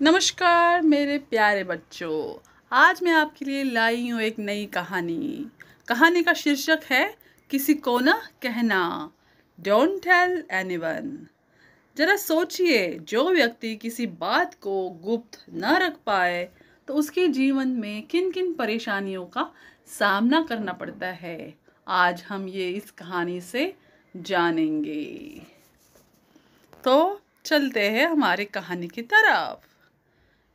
नमस्कार, मेरे प्यारे बच्चों। आज मैं आपके लिए लाई हूँ एक नई कहानी। कहानी का शीर्षक है, किसी को न कहना। डोंट टेल एनीवन जरा सोचिए, जो व्यक्ति किसी बात को गुप्त न रख पाए तो उसके जीवन में किन किन परेशानियों का सामना करना पड़ता है। आज हम ये इस कहानी से जानेंगे। तो चलते हैं हमारी कहानी की तरफ़।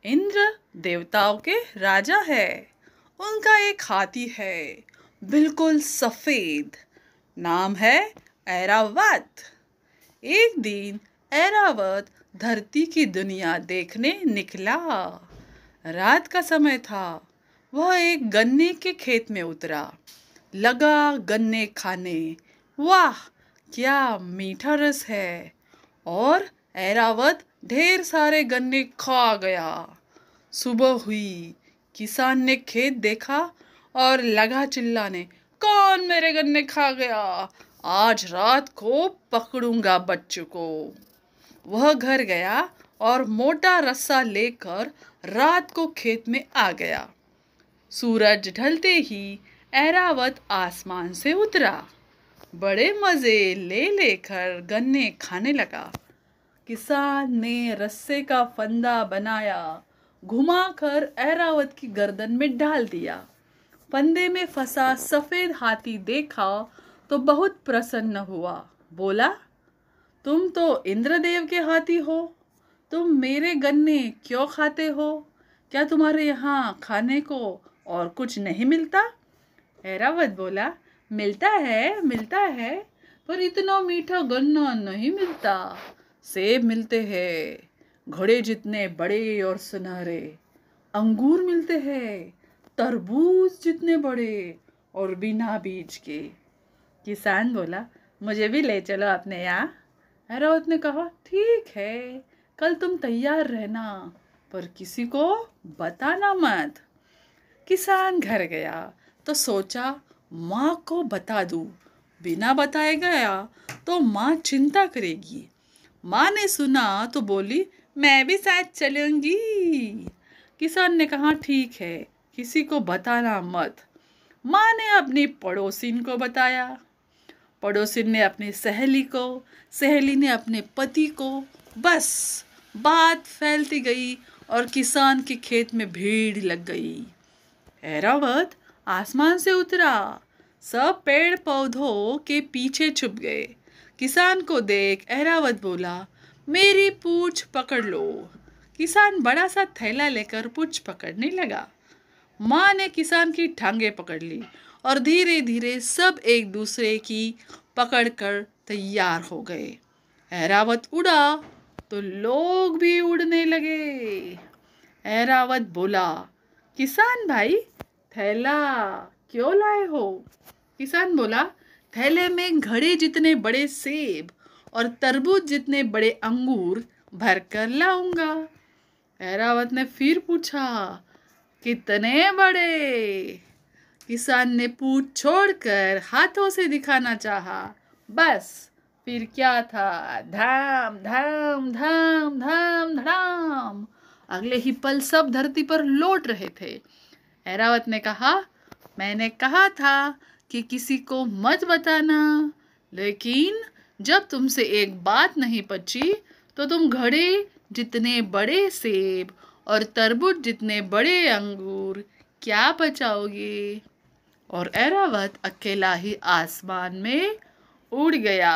इंद्र देवताओं के राजा है। उनका एक हाथी है, बिल्कुल सफ़ेद। नाम है ऐरावत। एक दिन ऐरावत धरती की दुनिया देखने निकला। रात का समय था। वह एक गन्ने के खेत में उतरा। लगा गन्ने खाने। वाह, क्या मीठा रस है। और ऐरावत ढेर सारे गन्ने खा गया। सुबह हुई। किसान ने खेत देखा और लगा चिल्लाने कौन मेरे गन्ने खा गया? आज रात को पकड़ूँगा बच्चों को। वह घर गया और मोटा रस्सा लेकर रात को खेत में आ गया। सूरज ढलते ही ऐरावत आसमान से उतरा। बड़े मज़े ले लेकर गन्ने खाने लगा। किसान ने रस्से का फंदा बनाया। घुमाकर ऐरावत की गर्दन में डाल दिया। फंदे में फंसा सफ़ेद हाथी देखा तो बहुत प्रसन्न हुआ। बोला, तुम तो इंद्रदेव के हाथी हो। तुम मेरे गन्ने क्यों खाते हो? क्या तुम्हारे यहाँ खाने को और कुछ नहीं मिलता? ऐरावत बोला, मिलता है मिलता है, पर इतना मीठा गन्ना नहीं मिलता। सेब मिलते हैं। घोड़े जितने बड़े और सुनहरे, अंगूर मिलते हैं, तरबूज जितने बड़े और बिना बीज के। किसान बोला, मुझे भी ले चलो अपने यहाँ। अरावत ने कहा, ठीक है, कल तुम तैयार रहना, पर किसी को बताना मत। किसान घर गया तो सोचा, माँ को बता दूँ। बिना बताए गया तो माँ चिंता करेगी। माँ ने सुना तो बोली मैं भी शायद चलूँगी। किसान ने कहा, ठीक है, किसी को बताना मत। माँ ने अपनी पड़ोसिन को बताया। पड़ोसिन ने अपनी सहेली को, सहेली ने अपने पति को, बस बात फैलती गई और किसान के खेत में भीड़ लग गई। ऐरावत आसमान से उतरा। सब पेड़ पौधों के पीछे छुप गए। किसान को देख ऐरावत बोला मेरी पूछ पकड़ लो। किसान बड़ा सा थैला लेकर पूछ पकड़ने लगा। माँ ने किसान की टांगे पकड़ ली और धीरे धीरे सब एक दूसरे की पकड़ कर तैयार हो गए। ऐरावत उड़ा तो लोग भी उड़ने लगे। ऐरावत बोला, किसान भाई, थैला क्यों लाए हो? किसान बोला, थैले में घड़े जितने बड़े सेब और तरबूज जितने बड़े अंगूर भर कर लाऊँगा। ऐरावत ने फिर पूछा, कितने बड़े? किसान ने पूछ छोड़कर हाथों से दिखाना चाहा। बस, फिर क्या था? धाम धाम धाम धाम धाम अगले ही पल सब धरती पर लौट रहे थे। ऐरावत ने कहा, मैंने कहा था कि किसी को मत बताना, लेकिन जब तुमसे एक बात नहीं पची तो तुम घड़े जितने बड़े सेब और तरबूज जितने बड़े अंगूर क्या बचाओगे और एरावत अकेला ही आसमान में उड़ गया।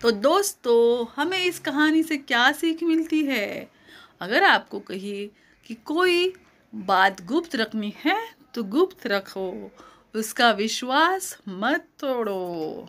तो दोस्तों, हमें इस कहानी से क्या सीख मिलती है? अगर आपको कहिए कि कोई बात गुप्त रखनी है तो गुप्त रखो। उसका विश्वास मत तोड़ो।